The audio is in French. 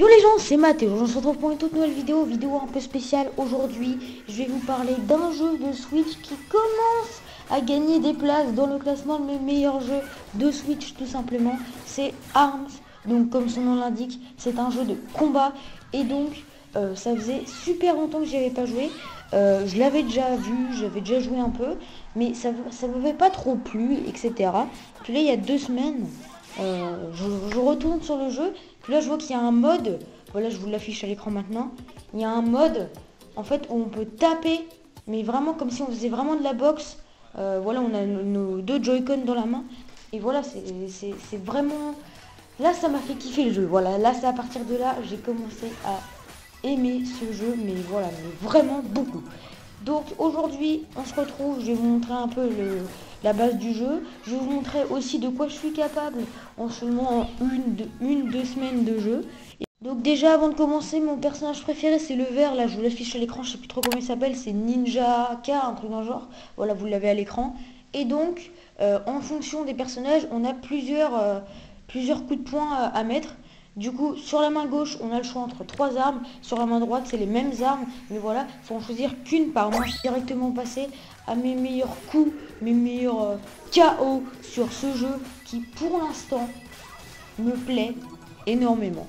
Yo les gens, c'est aujourd'hui on se retrouve pour une toute nouvelle vidéo, vidéo un peu spéciale. Aujourd'hui, je vais vous parler d'un jeu de Switch qui commence à gagner des places dans le classement de mes meilleurs jeux de Switch tout simplement. C'est ARMS, donc comme son nom l'indique, c'est un jeu de combat et donc euh, ça faisait super longtemps que j'y avais pas joué. Euh, je l'avais déjà vu, j'avais déjà joué un peu, mais ça ça m'avait pas trop plu, etc. Puis il y a deux semaines, euh, je, retourne sur le jeu. Là, je vois qu'il y a un mode. Voilà, je vous l'affiche à l'écran maintenant. Il y a un mode, en fait, où on peut taper, mais vraiment comme si on faisait vraiment de la boxe. Euh, voilà, on a nos, deux Joy-Con dans la main. Et voilà, c'est vraiment... Là, ça m'a fait kiffer le jeu. Voilà, là, c'est à partir de là, j'ai commencé à aimer ce jeu, mais voilà, mais vraiment beaucoup. Donc aujourd'hui, on se retrouve, je vais vous montrer un peu la base du jeu. Je vais vous montrer aussi de quoi je suis capable en seulement une, une deux semaines de jeu. Donc déjà avant de commencer, mon personnage préféré c'est le vert, là je vous l'affiche à l'écran, je sais plus trop comment il s'appelle, c'est Ninja K, un truc dans genre. Voilà, vous l'avez à l'écran. Et donc, euh, en fonction des personnages, on a plusieurs, euh, plusieurs coups de poing à mettre. Du coup, sur la main gauche, on a le choix entre trois armes. Sur la main droite, c'est les mêmes armes. Mais voilà, il faut en choisir qu'une par moi. directement passer à mes meilleurs coups, mes meilleurs euh, KO sur ce jeu qui, pour l'instant, me plaît énormément.